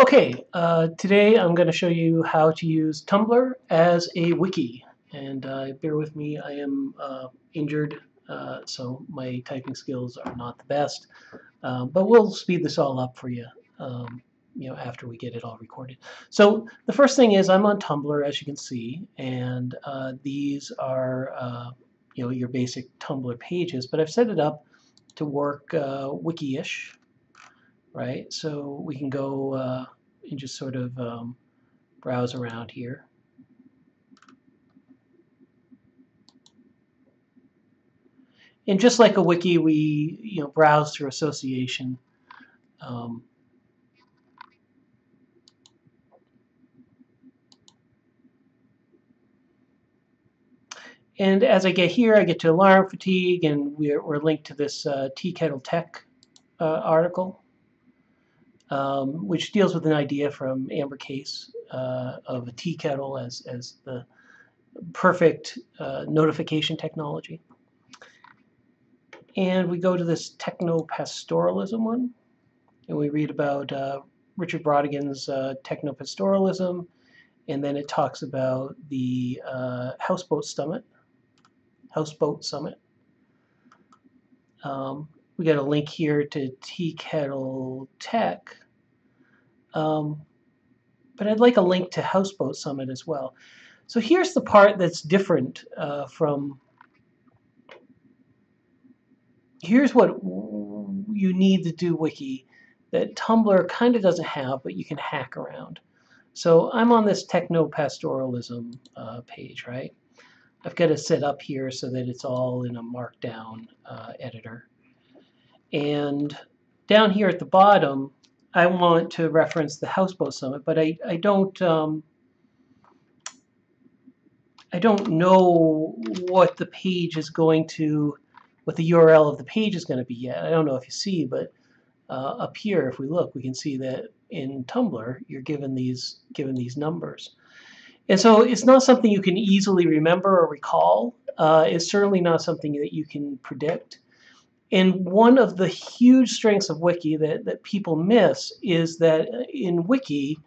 Okay, uh, today I'm going to show you how to use Tumblr as a wiki. And uh, bear with me, I am uh, injured, uh, so my typing skills are not the best. Um, but we'll speed this all up for you, um, you know, after we get it all recorded. So the first thing is I'm on Tumblr, as you can see, and uh, these are, uh, you know, your basic Tumblr pages. But I've set it up to work wiki-ish right? So we can go uh, and just sort of um, browse around here. And just like a wiki, we you know browse through association. Um, and as I get here, I get to alarm fatigue, and we're, we're linked to this uh, Tea Kettle Tech uh, article um, which deals with an idea from Amber Case uh, of a tea kettle as, as the perfect uh, notification technology. And we go to this techno-pastoralism one, and we read about uh, Richard Brautigan's uh, techno-pastoralism, and then it talks about the uh, Houseboat Summit. Houseboat Summit. Um, we got a link here to Tea Kettle Tech. Um, but I'd like a link to Houseboat Summit as well. So here's the part that's different uh, from here's what you need to do wiki that Tumblr kind of doesn't have, but you can hack around. So I'm on this techno-pastoralism uh, page, right? I've got to set up here so that it's all in a markdown uh, editor. And down here at the bottom, I want to reference the Houseboat Summit, but I, I don't um, I don't know what the page is going to, what the URL of the page is going to be yet. I don't know if you see, but uh, up here, if we look, we can see that in Tumblr, you're given these given these numbers. And so it's not something you can easily remember or recall. Uh, it's certainly not something that you can predict. And one of the huge strengths of Wiki that, that people miss is that in Wiki,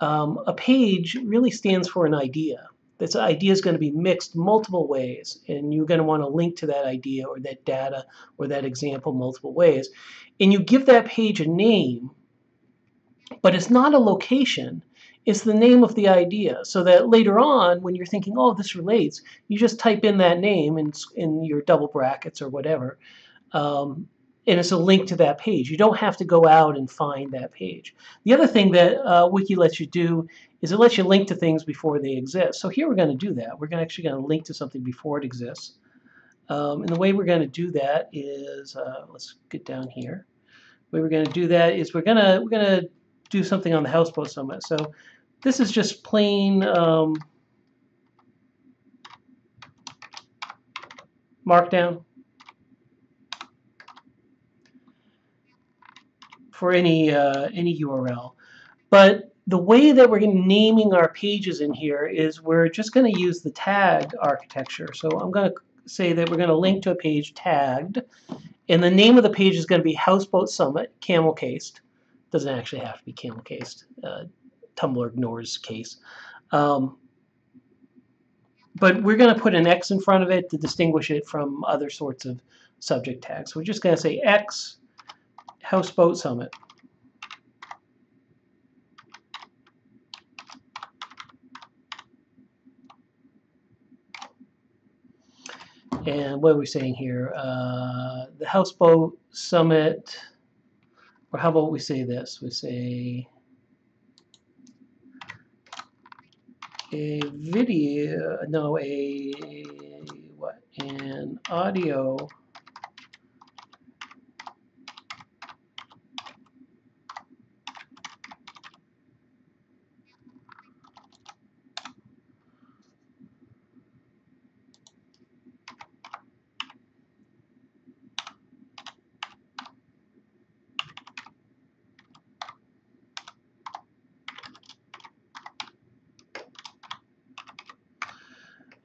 um, a page really stands for an idea. This idea is going to be mixed multiple ways, and you're going to want to link to that idea or that data or that example multiple ways. And you give that page a name, but it's not a location. It's the name of the idea, so that later on, when you're thinking, oh, this relates, you just type in that name in, in your double brackets or whatever, um, and it's a link to that page. You don't have to go out and find that page. The other thing that uh, Wiki lets you do is it lets you link to things before they exist. So here we're going to do that. We're actually going to link to something before it exists. Um, and the way we're going to do that is, uh, let's get down here. The way we're going to do that is we're going to we're going to do something on the Houseboat Summit. So this is just plain um, Markdown. For any uh, any URL. But the way that we're naming our pages in here is we're just going to use the tag architecture. So I'm going to say that we're going to link to a page tagged, and the name of the page is going to be Houseboat Summit camel cased. Doesn't actually have to be camel cased. Uh, Tumblr ignores case. Um, but we're going to put an X in front of it to distinguish it from other sorts of subject tags. So we're just going to say X Houseboat Summit. And what are we saying here? Uh, the Houseboat Summit, or how about we say this? We say a video, no, a, what, an audio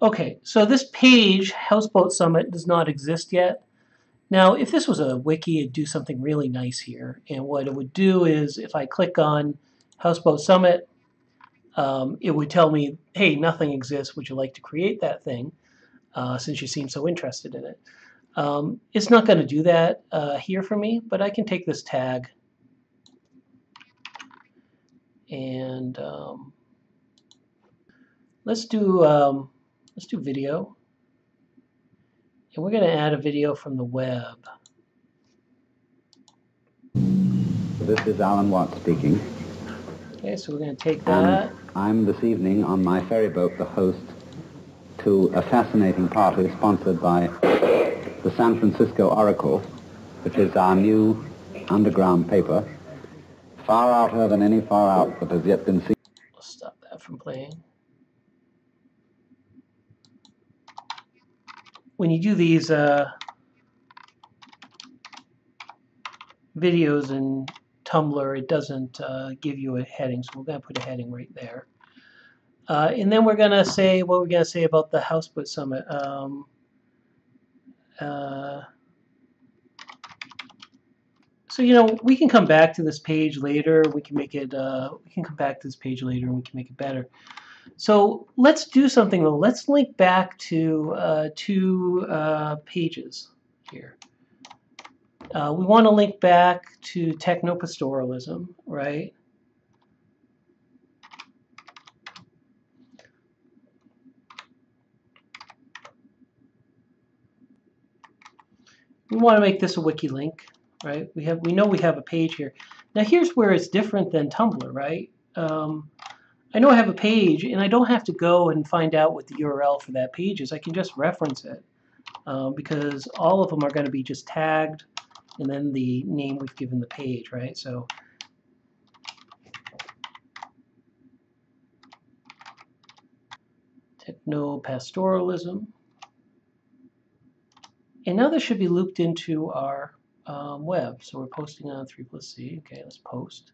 Okay, so this page, Houseboat Summit, does not exist yet. Now, if this was a wiki, it'd do something really nice here. And what it would do is, if I click on Houseboat Summit, um, it would tell me, hey, nothing exists. Would you like to create that thing? Uh, since you seem so interested in it. Um, it's not going to do that uh, here for me, but I can take this tag and um, let's do um, let's do video, and we're going to add a video from the web. This is Alan Watt speaking. Okay, so we're going to take um, that. And I'm this evening on my ferry boat the host to a fascinating party sponsored by the San Francisco Oracle, which is our new underground paper, far outer than any far out that has yet been seen. Let's stop that from playing. When you do these uh, videos in Tumblr, it doesn't uh, give you a heading, so we're going to put a heading right there. Uh, and then we're going to say what we're going to say about the Houseboat Summit. Um, uh, so you know we can come back to this page later. We can make it. Uh, we can come back to this page later and we can make it better. So let's do something though. Let's link back to uh, two uh, pages here. Uh, we want to link back to technopastoralism, right? We want to make this a wiki link, right? We have we know we have a page here. Now here's where it's different than Tumblr, right? Um, I know I have a page, and I don't have to go and find out what the URL for that page is. I can just reference it um, because all of them are going to be just tagged and then the name we've given the page, right? So techno-pastoralism. And now this should be looped into our um, web. So we're posting on 3 plus C. Okay, let's post.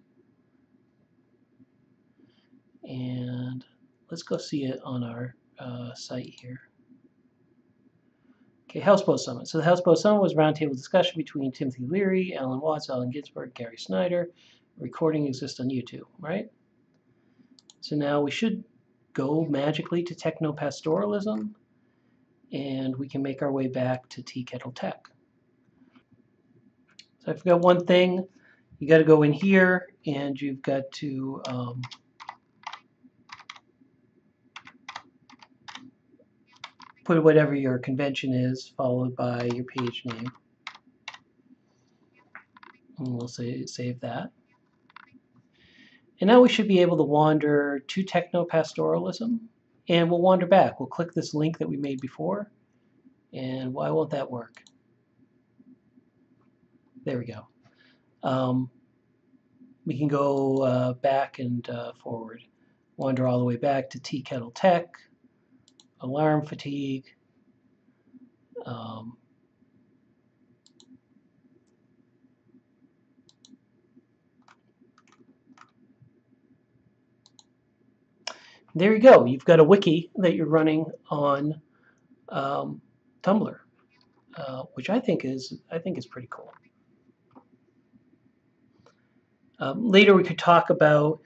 And let's go see it on our uh, site here. Okay, Houseboat Summit. So the Houseboat Summit was a roundtable discussion between Timothy Leary, Alan Watts, Allen Ginsberg, Gary Snyder. Recording exists on YouTube, right? So now we should go magically to techno-pastoralism and we can make our way back to Tea Kettle Tech. So I forgot one thing. You got to go in here and you've got to um, put whatever your convention is, followed by your page name. And we'll say, save that. And now we should be able to wander to techno-pastoralism, and we'll wander back. We'll click this link that we made before, and why won't that work? There we go. Um, we can go uh, back and uh, forward. Wander all the way back to Tea Kettle Tech, alarm fatigue. Um, there you go. You've got a wiki that you're running on um, Tumblr, uh, which I think is I think is pretty cool. Um, later, we could talk about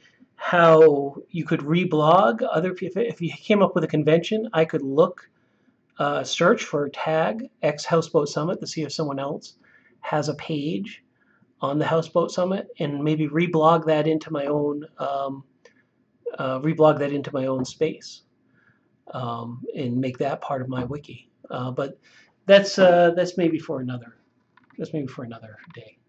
how you could reblog other if, if you came up with a convention I could look uh, search for a tag X Houseboat Summit to see if someone else has a page on the Houseboat Summit and maybe reblog that into my own um, uh, reblog that into my own space um, and make that part of my wiki. Uh, but that's uh, that's maybe for another that's maybe for another day